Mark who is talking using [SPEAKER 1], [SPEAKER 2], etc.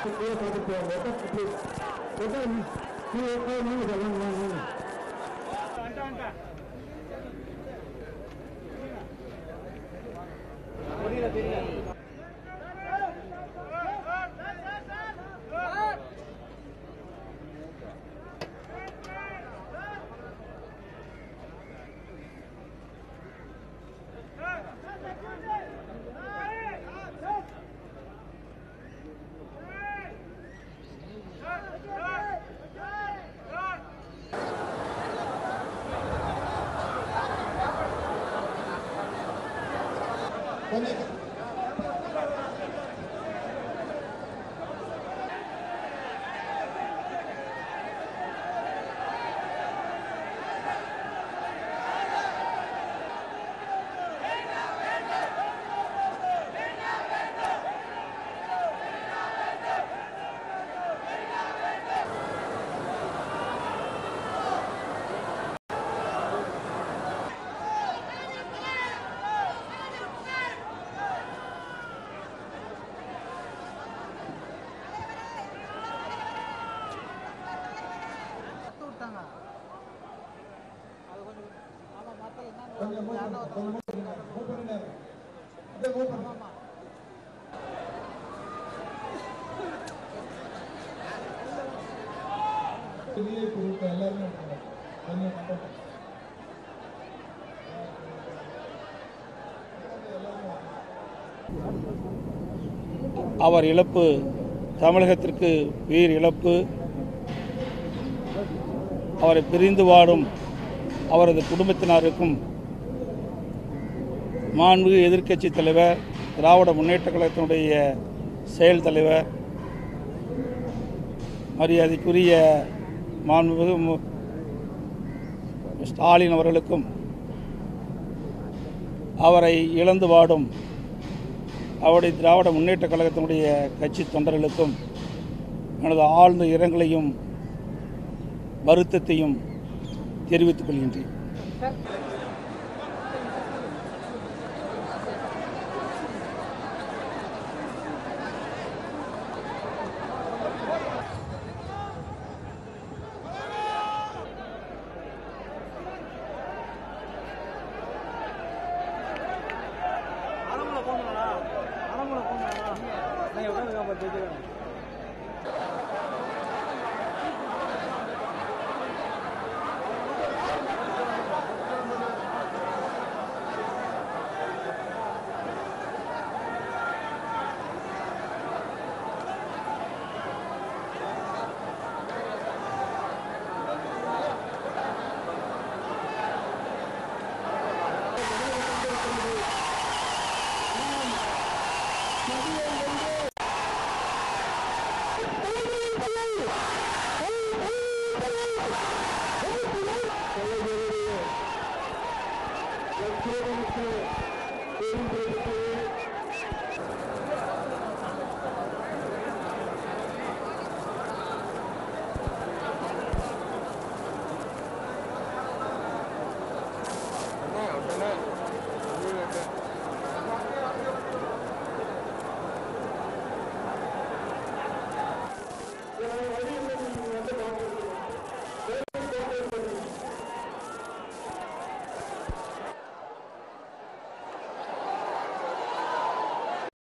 [SPEAKER 1] Segera, saya berdua mendapat update. Oke, ini dia. Kalian mau jalan lagi? Bonita.
[SPEAKER 2] அவர் இழப்பு தமிழகத்திற்கு உயிர் இழப்பு. அவரை பிரிந்து வாடும் அவரது குடும்பத்தினருக்கும் மாண்பு எதிர்க்கட்சி தலைவர் திராவிட முன்னேற்ற கழகத்தினுடைய செயல் தலைவர் மரியாதைக்குரிய மாண்பு மு- ஸ்டாலின் அவர்களுக்கும் அவரை இழந்து வாடும் அவருடைய திராவிட முன்னேற்ற கழகத்தினுடைய கட்சி தொண்டர்களுக்கும் எனது ஆழ்ந்த இரங்கலையும் வருத்தத்தையும் தெரிவித்துக் கொள்கின்றேன்.
[SPEAKER 3] போனாடா அரமனை போனாடா நான் எவ்வளோ காப்பாற்றி Thank you.